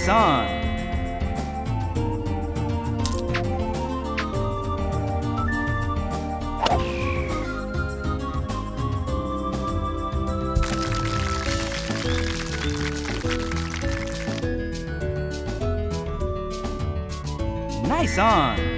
Nice on. Nice on.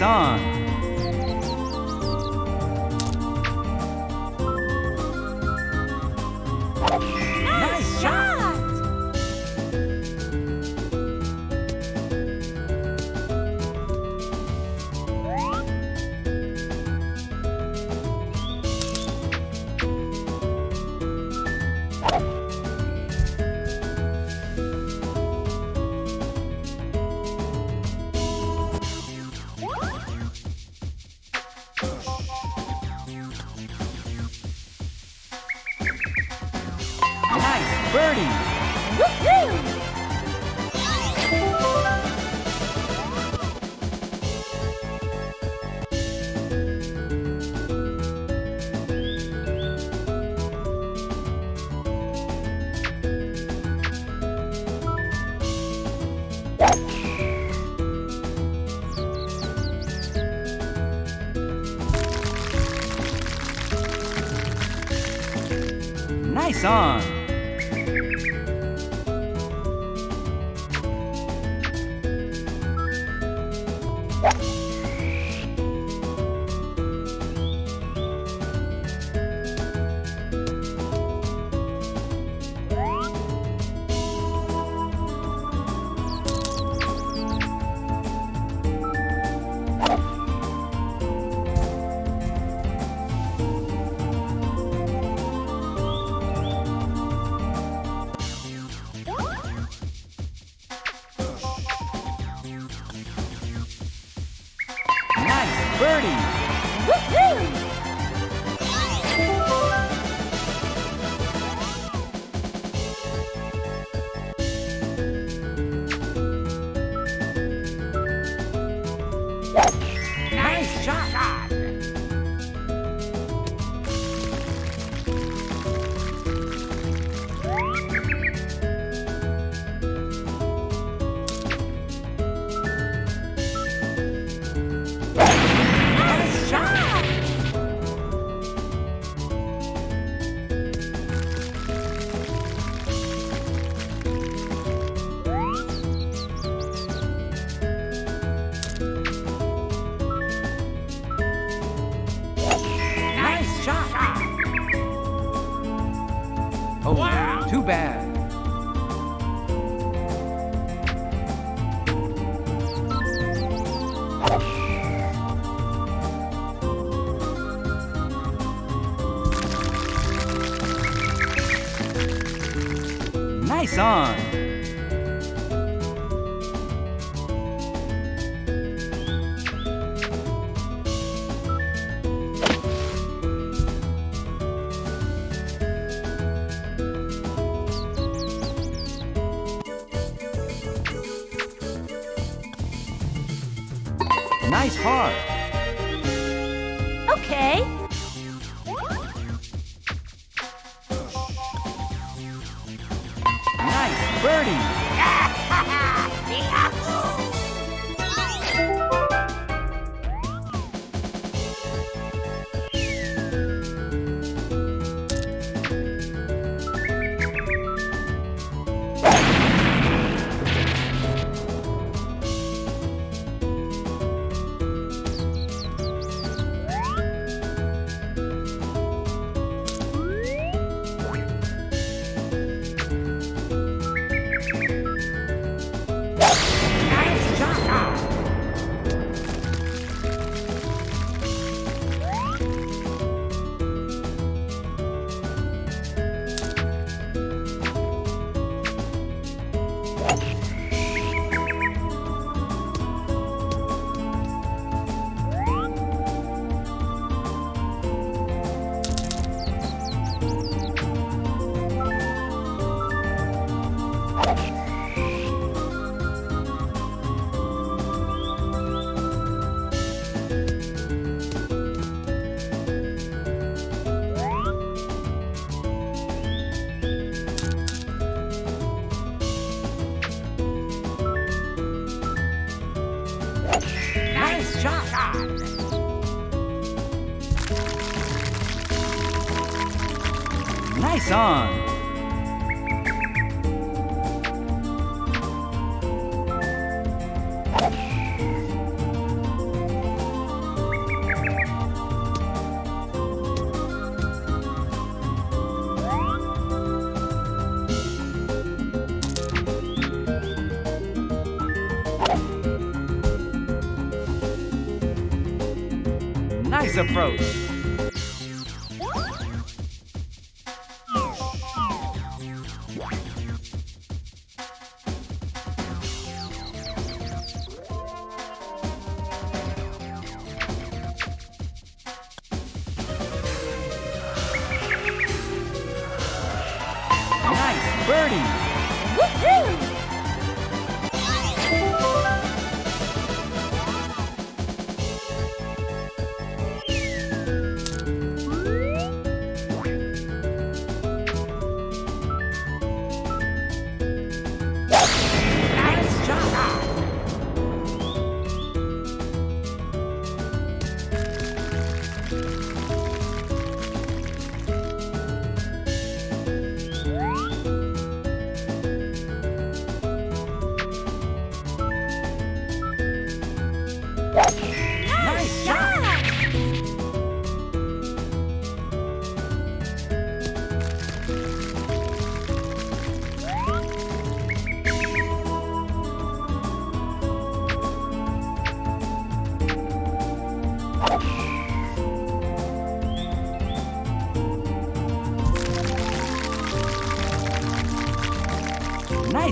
Nice Nice on! Nice. Okay. Nice birdie. Nice shot. Nice on. Birdie. Woohoo!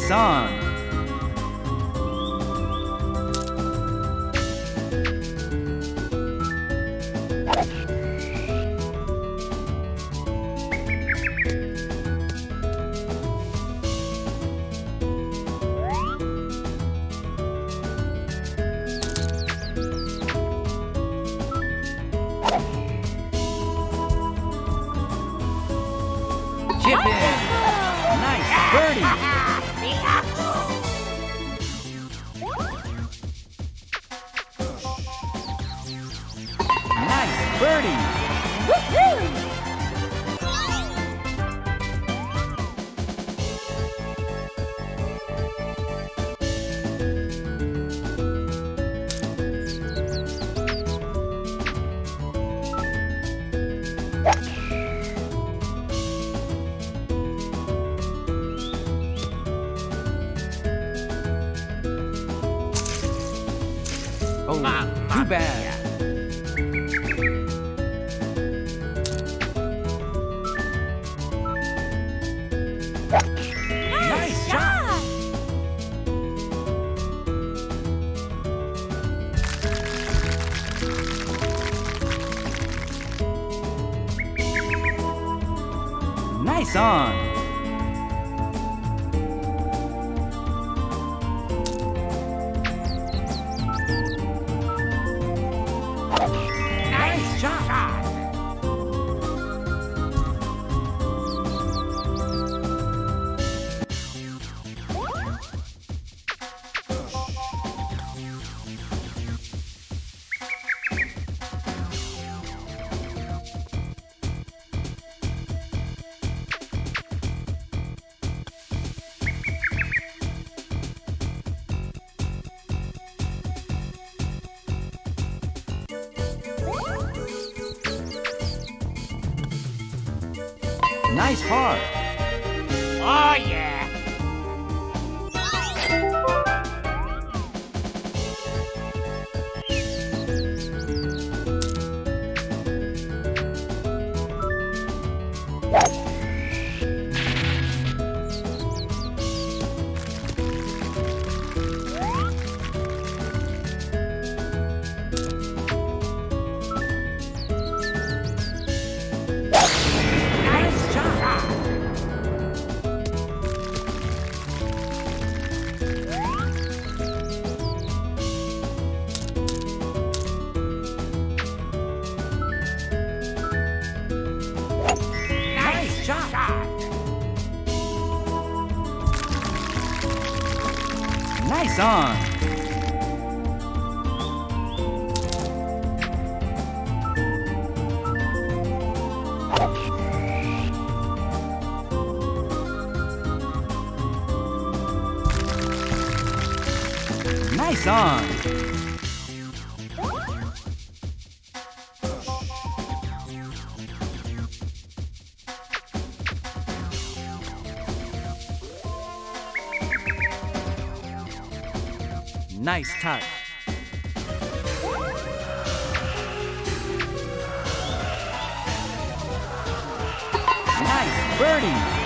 song. on! band. nice car. Nice touch. Nice birdie.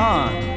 on.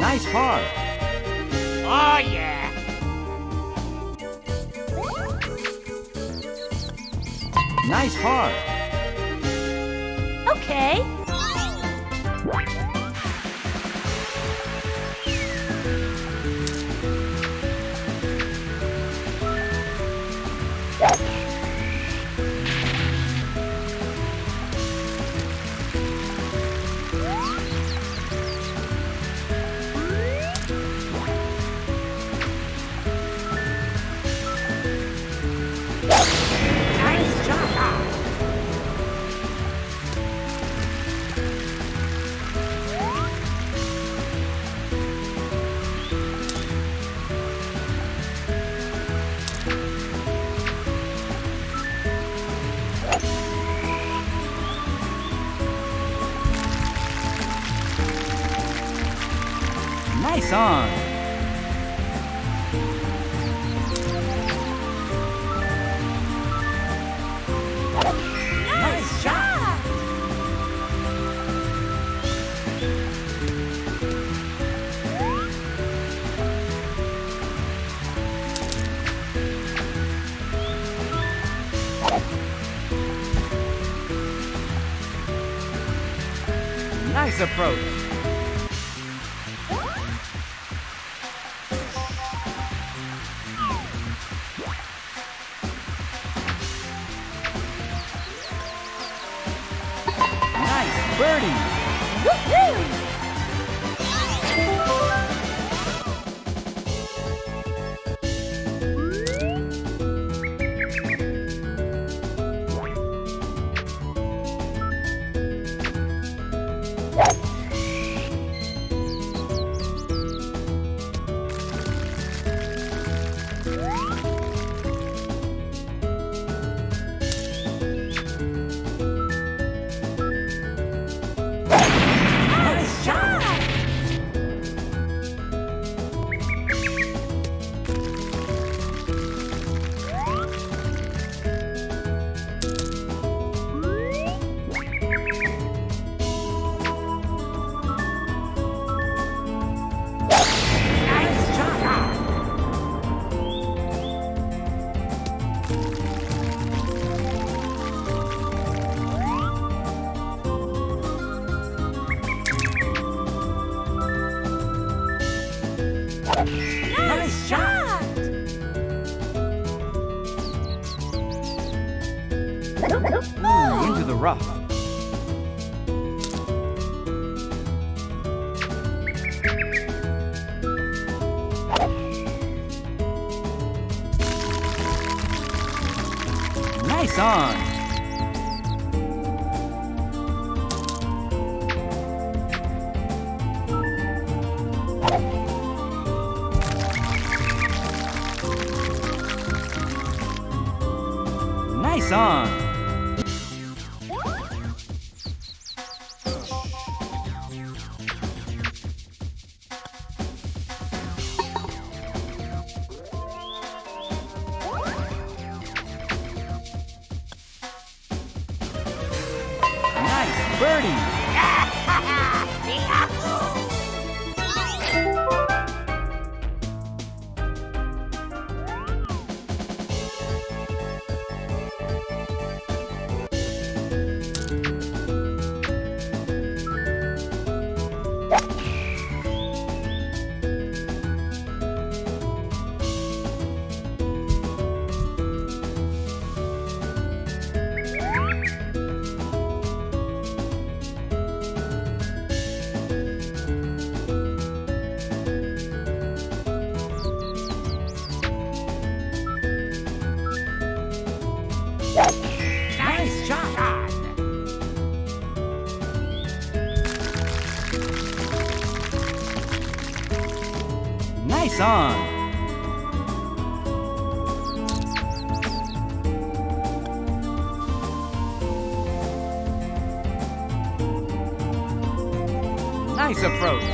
Nice par. Oh, yeah. Nice par. Okay. Nice song. Nice approach.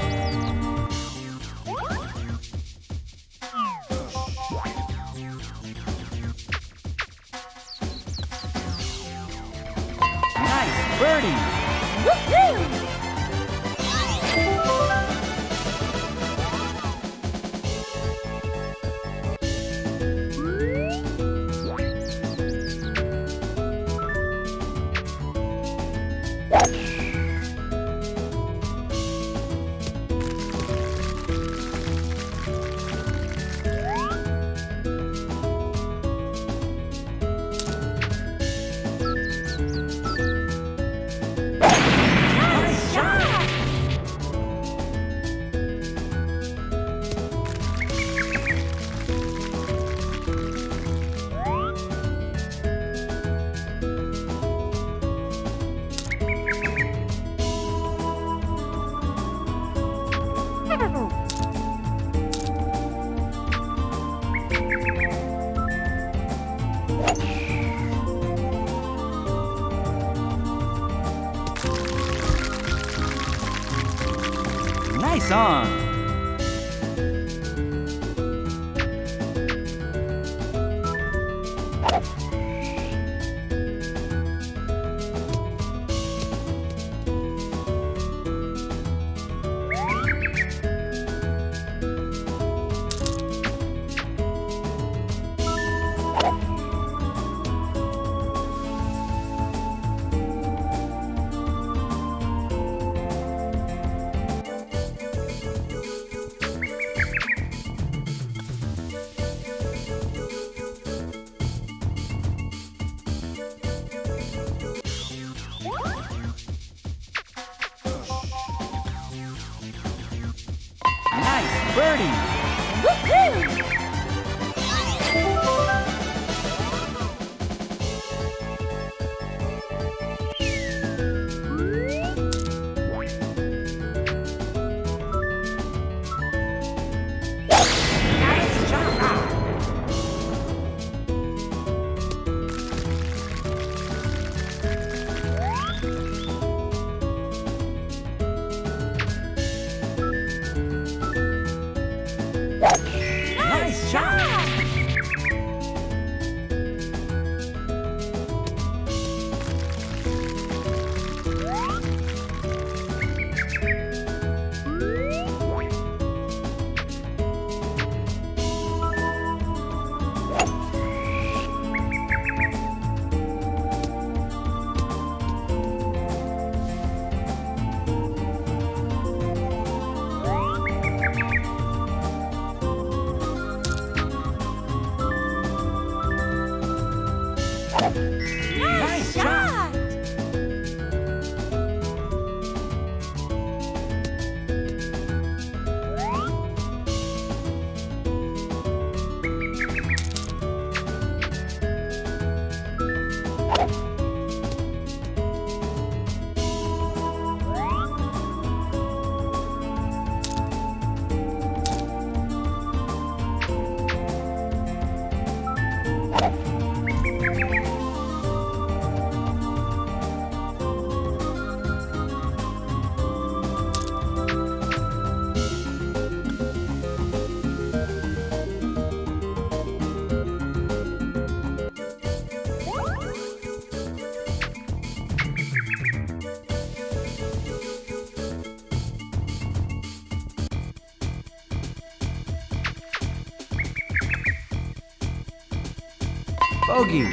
Bogey.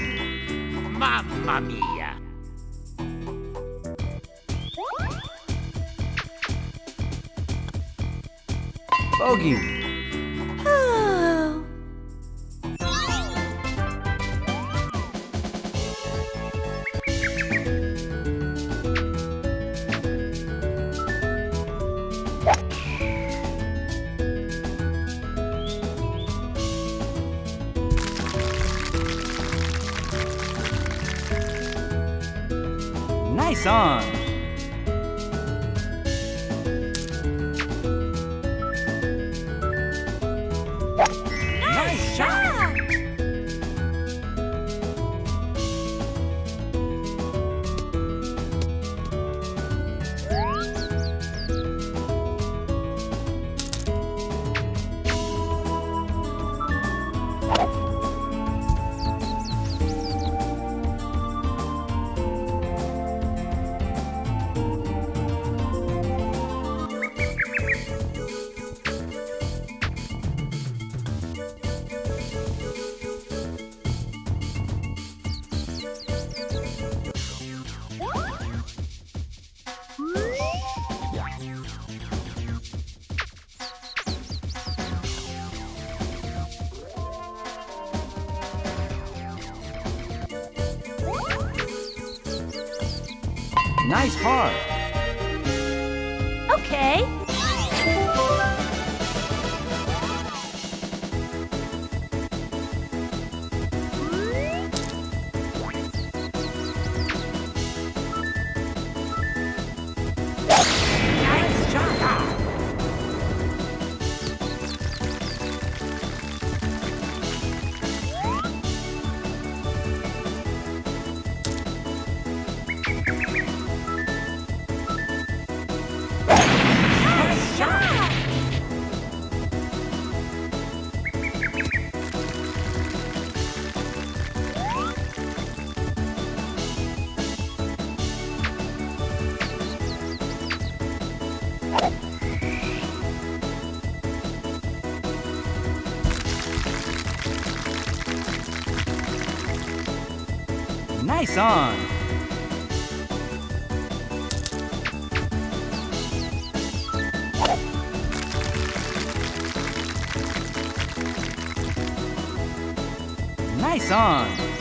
Mamma mia. Bogey. Nice on.